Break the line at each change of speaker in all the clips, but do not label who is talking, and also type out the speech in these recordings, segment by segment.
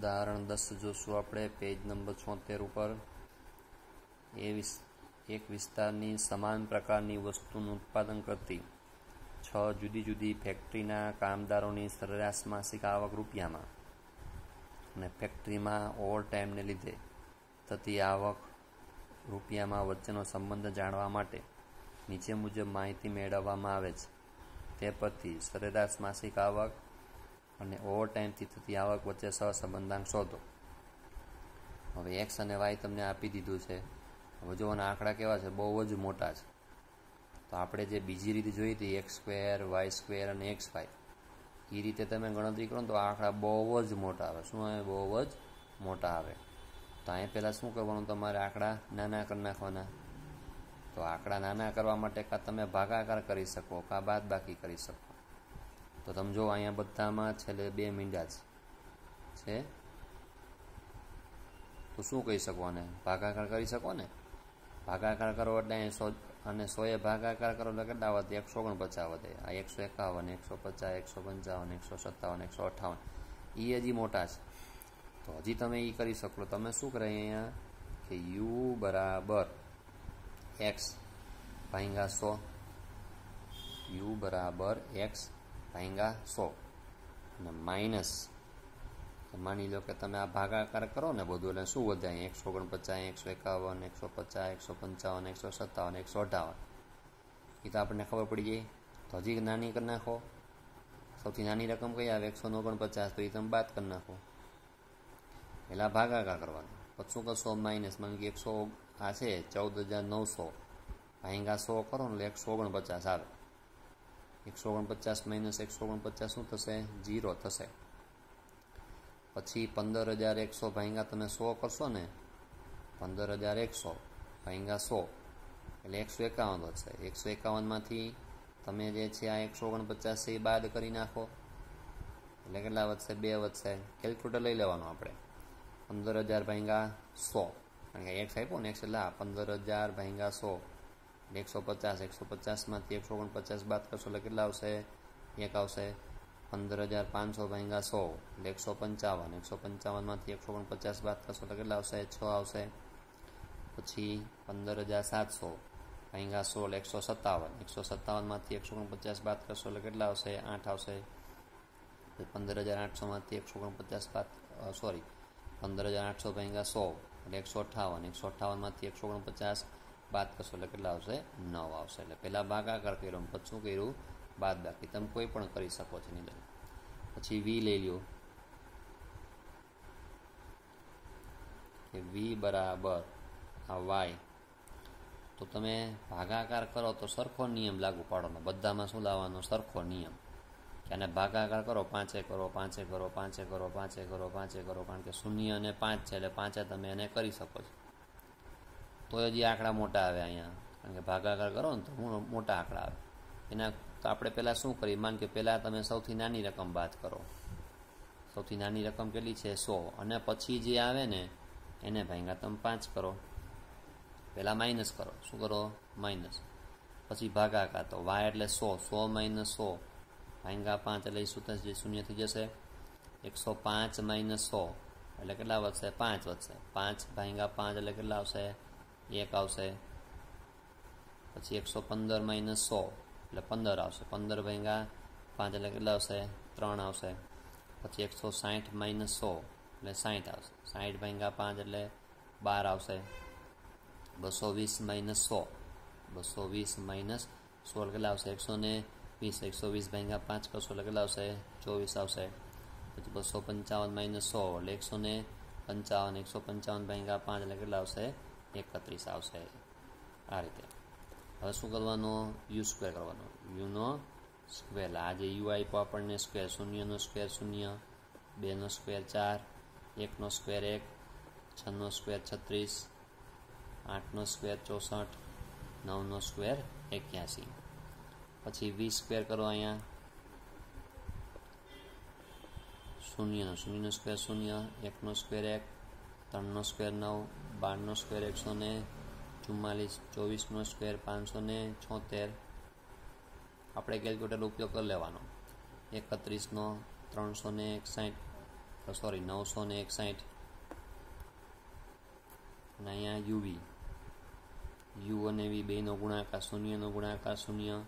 ઉદાહરણ દસ જોશું આપણે, પેજ નંબર છોતેર ઉપર. એ એક વિસ્તારની સમાન પ્રકારની વસ્તુનું ઉત્પાદન કરતી છ જુદી જુદી ફેક્ટરીના કામદારોની સરેરાશ માસિક આવક રૂપિયામાં અને ફેક્ટરીમાં ઓવર ટાઈમને લીધે થતી આવક રૂપિયામાં વચ્ચેનો સંબંધ જાણવા માટે નીચે મુજબ માહિતી મેળવવામાં આવે છે. તે પરથી સરેરાશ માસિક આવક અને ઓવર ટાઈમથી થતી આવક વચ્ચે સહસંબંધાંક શોધો. હવે એક્સ અને વાય તમને આપી દીધું છે. હવે જોવાના આંકડા કેવા છે? બહુ જ મોટા છે. તો આપણે જે બીજી રીતે જોઈ હતી એક્સ સ્ક્વેર વાય સ્ક્વેર અને એક્સ વાય એ રીતે તમે ગણતરી કરો તો આંકડા બહુ જ મોટા આવે. શું આવે? બહુ જ મોટા આવે. તો અહીંયા પહેલાં શું કરવાનું? તમારે આંકડા નાના કરી નાખવાના. તો આંકડા નાના કરવા માટે કાં તમે ભાગાકાર કરી શકો, કાં બાદ બાકી કરી શકો. તો તમે જો અહીંયા બધામાં છેલ્લે બે મીંડા છે. તો શું કહી શકો આને? ભાગાકાર કરી શકો ને? ભાગાકાર કરો એટલે અહીં સો અને સોએ ભાગાકાર કરો એટલે કેટલા વધે? એકસો ઓગણપચાસ વધે. આ એકસો એકાવન, એકસો પચાસ, એકસો પંચાવન, એકસો સત્તાવન, એકસો અઠાવન એ હજી મોટા છે. તો હજી તમે એ કરી શકો. તમે શું કરે અહીંયા? કે યુ બરાબર એક્સ ભાંગા સો. યુ બરાબર એક્સ ભાંગા સો અને માઇનસ. માની લો કે તમે આ ભાગાકાર કરો ને બધું, એટલે શું વધે અહીં એકસો ઓગણપચાસ, એકસો એકાવન, એકસો પચાસ, એકસો પંચાવન, એકસો સત્તાવન, એકસો અઠાવન. એ તો આપણને ખબર પડી જાય તો હજી નાની કરી નાખો. સૌથી નાની રકમ કઈ આવે? એકસો ઓગણપચાસ. તો એ તમે બાદ કરી નાખો. પહેલાં ભાગાકાર કરવાનો. પછી શું કરશો? માઇનસ. માની કે એકસો આ છે, ચૌદ હજાર નવસો. ભાંગા સો કરો ને એટલે એકસો ઓગણપચાસ આવે. એકસો ઓગણપચાસ માઇનસ એકસો ઓગણપચાસ શું થશે? જીરો થશે. પછી પંદર હજાર એકસો ભાંગા તમે સો કરશો ને પંદર હજાર એકસો ભાંગા સો. એટલે એકસો એકાવન વધશે. એકસો એકાવનમાંથી તમે જે છે આ એકસો ઓગણપચાસ છે એ બાદ કરી નાખો. એટલે કેટલા વધશે? બે વધશે. કેલ્ક્યુલેટર લઈ લેવાનું આપણે. પંદર હજાર ભાંગા સો. કારણ કે એક્સ આપ્યો ને એક્સ એટલે પંદર હજાર ભાંગા સો. એકસો પચાસ એકસો પચાસમાંથી એકસો ઓગણપચાસ બાદ કરશો એટલે કેટલા આવશે એક આવશે પંદર હજાર પાંચસો ભાંગા સો એટલે એકસો પંચાવન એકસો પંચાવનમાંથી એકસો ઓગણપચાસ બાદ કરશો એટલે કેટલા આવશે છ આવશે પછી પંદર હજાર સાતસો ભાંગા સો એટલે એકસો સત્તાવન એકસો સત્તાવનમાંથી એકસો ઓગણપચાસ બાદ કરશો એટલે કેટલા આવશે આઠ આવશે પંદર હજાર આઠસોમાંથી એકસો ઓગણપચાસ બાદ સોરી પંદર હજાર આઠસો ભાંગા સો એટલે એકસો અઠ્ઠાવન એકસો અઠ્ઠાવનમાંથી એકસો ઓગણપચાસ બાદ કરશો એટલે કેટલા આવશે? નવ આવશે. એટલે પહેલાં ભાગાકાર કર્યો પછી કર્યું? બાદ બાકી. તમે કોઈ પણ કરી શકો છો ની પછી વી લઈ લ્યો. કે વી બરાબર આ વાય તો તમે ભાગાકાર કરો તો સરખો નિયમ લાગુ પાડવાનો બધામાં શું લાવવાનો? સરખો નિયમ. કે આને ભાગાકાર કરો, પાંચે કરો પાંચે કરો પાંચે કરો પાંચે કરો પાંચે કરો, કારણ કે શૂન્ય અને પાંચ છે એટલે પાંચે તમે એને કરી શકો છો. તો હજી આંકડા મોટા આવે અહીંયા. કારણ કે ભાગાકાર કરો ને તો મોટા આંકડા આવે. એના તો આપણે પહેલાં શું કરીએ? માન કે પહેલાં તમે સૌથી નાની રકમ બાદ કરો. સૌથી નાની રકમ કેટલી છે? સો. અને પછી જે આવે ને, એને ભાંગા તમે પાંચ કરો. પહેલાં માઇનસ કરો. શું કરો? માઇનસ. પછી ભાગાકાર તો વાય એટલે સો. સો માઇનસ સો. ભાંગા પાંચ એટલે શું જે શૂન્ય થઈ જશે. એકસો પાંચ માઇનસ સો. એટલે કેટલા વધશે? પાંચ વધશે. પાંચ ભાંગા પાંચ એટલે કેટલા આવશે? એક આવશે. પછી એકસો પંદર માઇનસ સો, એટલે પંદર આવશે. પંદર ભાંગા પાંચ એટલે કેટલા આવશે? ત્રણ આવશે. પછી એકસો સાઠ માઇનસ સો, એટલે સાઠ આવશે. સાઠ ભાંગા પાંચ એટલે બાર આવશે. બસો વીસ માઇનસ સો, બસો વીસ માઇનસ સો કેટલા આવશે? એકસો ને વીસ. એકસો વીસ ભાંગા પાંચ કરશો એટલે કેટલા આવશે? ચોવીસ આવશે. પછી બસો પંચાવન માઇનસ સો, એટલે એકસો ને પંચાવન. એકસો પંચાવન ભાંગા પાંચ એટલે કેટલા આવશે? એકત્રીસ આવશે આ રીતે. હવે શું કરવાનો? યુ સ્ક્વેર કરવાનો. યુનો સ્ક્વેર. આ જે યુ આપ્યો આપણને સ્ક્વેર. શૂન્યનો સ્ક્વેર શૂન્ય. બેનો સ્ક્વેર ચાર. એકનો સ્ક્વેર એક. છનો સ્ક્વેર છત્રીસ. આઠનો સ્ક્વેર ચોસઠ. નવનો સ્ક્વેર એક્યાસી. પછી વીસ સ્ક્વેર કરો અહીંયા. શૂન્યનો શૂન્યનો સ્ક્વેર શૂન્ય. એકનો સ્ક્વેર એક. ત્રણનો સ્ક્વેર નવ. બારનો સ્ક્વેર એકસો ને ચુમ્માલીસ ચોવીસનો સ્ક્વેર પાંચસો ને છોતેર. આપણે કેલ્ક્યુલેટર ઉપયોગ કરી લેવાનો. એકત્રીસનો ત્રણસો ને એકસાઠ સોરી નવસો ને એકસાઠ. અને અહીંયા યુવી. યુ અને વી બેનો ગુણાકાર, શૂન્યનો ગુણાકાર શૂન્ય.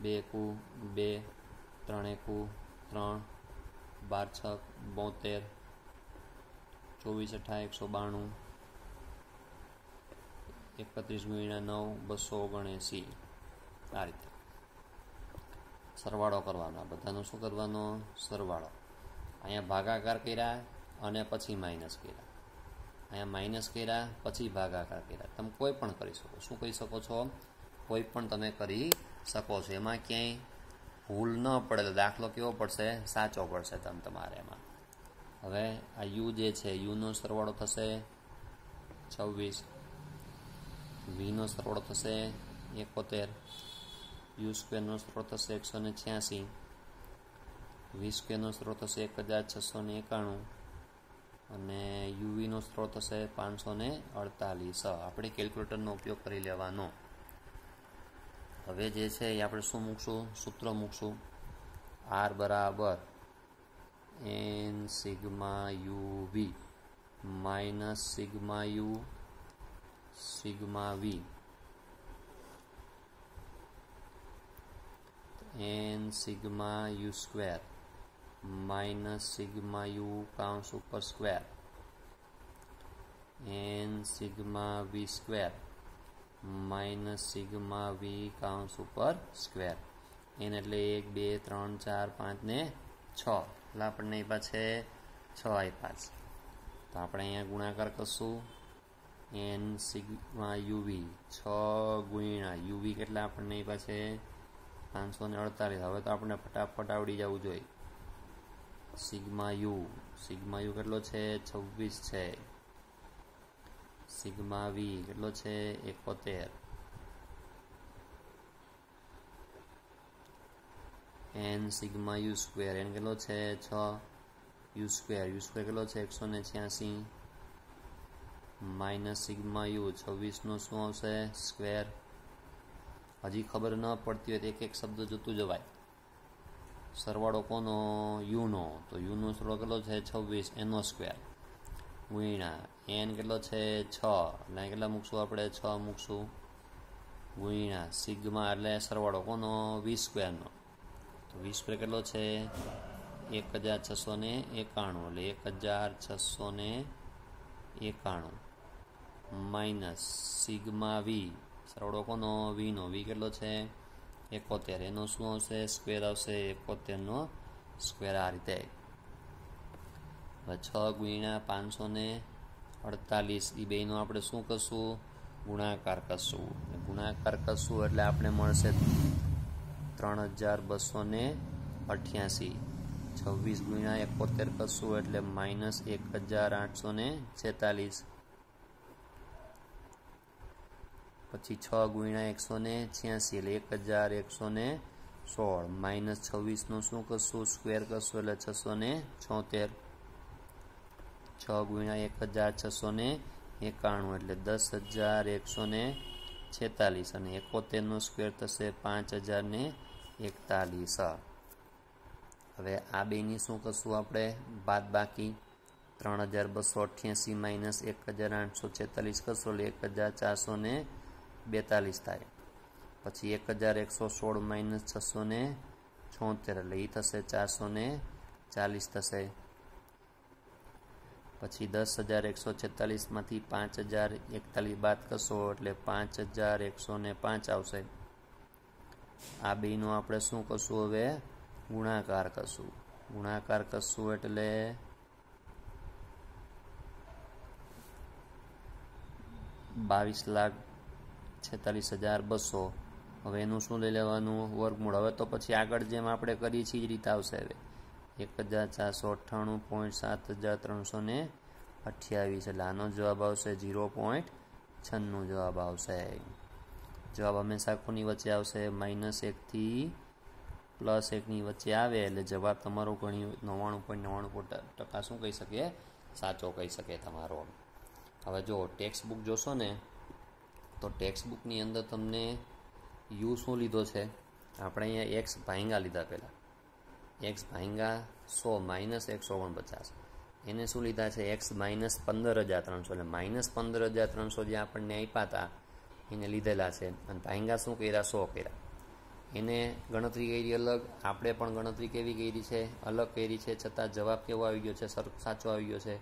બે એકુ બે, ત્રણ એકુ ત્રણ. બાર છ, બોતેર. ચોવીસ અઠા એકસો બાણું. એકત્રીસ ગુણ્યા નવ, બસો ઓગણએંસી. આ રીતે. સરવાળો કરવાનો. બધાનો શું કરવાનો? સરવાળો. અહીંયા ભાગાકાર કર્યા અને પછી માઇનસ કર્યા. અહીંયા માઇનસ કર્યા, પછી ભાગાકાર કર્યા. તમે કોઈ પણ કરી શકો. શું કરી શકો છો? કોઈ પણ તમે કરી શકો છો. એમાં ક્યાંય ભૂલ ન પડે તો દાખલો કેવો પડશે? સાચો પડશે તમે તમારે એમાં. હવે આ યુ જે છે, યુનો સરવાળો થશે. છવ્વીસ. વીનો સરવાળો થશે એકોતેર યુ સ્ક્વેરનો સ્ત્રોત થશે એકસો ને છ્યાસી વી સ્ક્વેરનો સ્ત્રોત થશે એક હજાર છસો ને એકાણું અને યુવીનો સ્ત્રોત થશે પાંચસો ને અડતાલીસ આપણે કેલ્ક્યુલેટરનો ઉપયોગ કરી લેવાનો હવે જે છે એ આપણે શું મૂકશું સૂત્ર મૂકશું આર બરાબર N sigma U V minus sigma U sigma V N sigma U square minus sigma U કાઉન્સ ઉપર square N sigma V square minus sigma V કાઉન્સ ઉપર સ્ક્વેર એન એટલે એક, બે, ત્રણ, ચાર, પાંચ ને છ. એટલે આપણને આપ્યા છે છ આપ્યા છે. તો આપણે અહીંયા ગુણાકાર કરશું. N sigma UV. છ ગુણ્યા યુવી કેટલા આપણને એ પાસે પાંચસો ને અડતાલીસ. હવે તો આપણે ફટાફટ આવડી જવું જોઈએ. Sigma U. સિગ્મા યુ કેટલો છે? છવ્વીસ છે. સિગ્મા વી કેટલો છે? એકોતેર. N sigma U square. N કેટલો છે? છ. U square. યુ સ્ક્વેર કેટલો છે? એકસો ને છ્યાસી. માઇનસ સિગ્મા યુ, છવ્વીસનું શું આવશે? સ્ક્વેર. હજી ખબર ન પડતી હોય તો એક એક શબ્દ જોતું જવાય. સરવાળો કોનો? યુનો. તો યુનો સરવાળો કેટલો છે? છવ્વીસ. એનો સ્ક્વેર. ગુણ્યા. એન કેટલો છે? છ. એટલે કેટલા મૂકશું આપણે? છ મૂકશું. ગુણ્યા. સિગ્મા એટલે સરવાળો કોનો? વીસ સ્ક્વેરનો. તો વીસ સ્ક્વેર કેટલો છે? એક હજાર છસો ને એકાણું. એટલે એક હજાર છસો ને એકાણું. માઇનસ સિગ્મા વી સરવાળો કોનો વીનો વી કેટલો છે? એકોતેર. એનો શું આવશે? સ્ક્વેર આવશે એકોતેરનો સ્ક્વેર આ રીતે. છ ગુણ્યા પાંચસો ને અડતાલીસ. એ બેનો આપણે શું કરશું? ગુણાકાર કરશું. ગુણાકાર કરશું એટલે આપણે મળશે ત્રણ હજાર બસો ને અઠ્યાસી. છવ્વીસ ગુણ્યા એકોતેર કરશું એટલે માઇનસ એક હજાર આઠસો ને છેતાલીસ. પછી છ ગુણ્યા એકસો ને છ્યાસી એટલે એક હજાર એકસો ને સોળ. માઇનસ છવ્વીસનું શું કરશું? સ્ક્વેર કરશું એટલે છસો ને છોતેર. છ ગુણ્યા એક હજાર છસો ને એકાણું એટલે દસ હજાર એકસો ને છેતાલીસ અને એકોતેરનો સ્ક્વેર થશે પાંચ હજાર ને એકતાલીસ. હવે આ બેની શું કરશું આપણે? બાદ બાકી ત્રણ હજાર બસો અઠ્યાસી માઇનસ એક હજાર આઠસો છેતાલીસ કરશો એટલે એક હજાર ચારસો ને બેતાલીસ થાય. પછી એક હજાર એકસો સોળ માઇનસ છસો ને છોતેર, એટલે એ થશે ચારસો ને ચાલીસ થશે. પછી દસ હજાર એકસો છેતાલીસમાંથી પાંચ હજાર એકતાલીસ બાદ કરશો, એટલે પાંચ હજાર એકસો ને પાંચ આવશે. આ બેનો આપણે શું કરશું હવે? ગુણાકાર કરશું. ગુણાકાર કરશું એટલે બાવીસ લાખ છેતાલીસ હજાર બસો. હવે એનું શું લઈ લેવાનું? વર્ગમૂળ. હવે તો પછી આગળ જેમ આપણે કરીએ છીએ, એ રીતે આવશે હવે. એક હજાર ચારસો અઠ્ઠાણું પોઈન્ટ સાત હજાર ત્રણસો ને અઠ્યાવીસ. એટલે આનો જવાબ આવશે ઝીરો પોઈન્ટ છન્નું જવાબ આવશે. જવાબ હંમેશા કોની વચ્ચે આવશે? માઇનસ એકથી પ્લસ એકની વચ્ચે આવે. એટલે જવાબ તમારો ઘણી નવ્વાણું પોઈન્ટ નવ્વાણું ટકા શું કહી શકીએ સાચો કહી શકે તમારો. હવે જો ટેક્સ્ટ બુક જોશો ને તો ટેક્સ્ટ બુકની અંદર તમને યુ શું લીધો છે? આપણે અહીંયા એક્સ ભાઈંગા લીધા પહેલાં. એક્સ ભાઈંગા સો માઇનસ એકસો ઓગણપચાસ. એને શું લીધા છે? એક્સ માઇનસ પંદર હજાર ત્રણસો. એટલે માઇનસ પંદર હજાર ત્રણસો જે આપણને આપ્યા હતા, એને લીધેલા છે. અને ભાઈંગા શું કર્યા? સો કર્યા. એને ગણતરી કરી અલગ. આપણે પણ ગણતરી કેવી કરી છે? અલગ કરી છે. છતાં જવાબ કેવો આવી ગયો છે? સર સાચો આવી ગયો છે.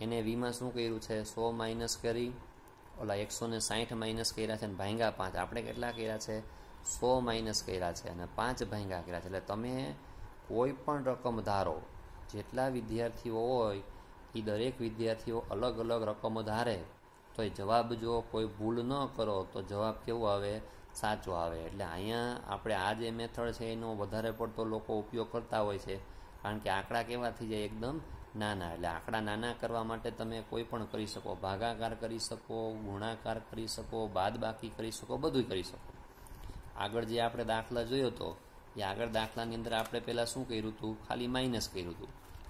એને વીમાં શું કર્યું છે? સો માઇનસ કરી. ઓલા એકસો ને સાઠ માઇનસ કર્યા છે અને ભાંગા પાંચ. આપણે કેટલા કર્યા છે? સો માઇનસ કર્યા છે અને પાંચ ભાંગા કર્યા છે. એટલે તમે કોઈ પણ રકમ ધારો, જેટલા વિદ્યાર્થીઓ હોય એ દરેક વિદ્યાર્થીઓ અલગ અલગ રકમ ધારે, તો એ જવાબ જો કોઈ ભૂલ ન કરો, તો જવાબ કેવો આવે? સાચો આવે. એટલે અહીંયા આપણે આ જે મેથડ છે, એનો વધારે પડતો લોકો ઉપયોગ કરતા હોય છે. કારણ કે આંકડા કેવા થઈ જાય? એકદમ નાના એટલે આંકડા નાના કરવા માટે તમે કોઈ પણ કરી શકો. ભાગાકાર કરી શકો, ગુણાકાર કરી શકો બાદ બાકી કરી શકો બધું કરી શકો. આગળ જે આપણે દાખલા જોયો હતો એ આગળ દાખલાની અંદર આપણે પહેલાં શું કર્યું હતું? ખાલી માઇનસ કર્યું હતું.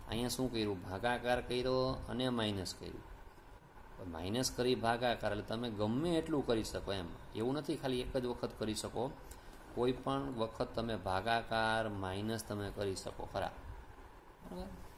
અહીંયા શું કર્યું? ભાગાકાર કર્યો અને માઇનસ કર્યું. માઇનસ કરી ભાગાકાર, એટલે તમે ગમે એટલું કરી શકો એમ. એવું નથી ખાલી એક જ વખત કરી શકો. કોઈ પણ વખત તમે ભાગાકાર માઇનસ તમે કરી શકો. ખરા. બરાબર.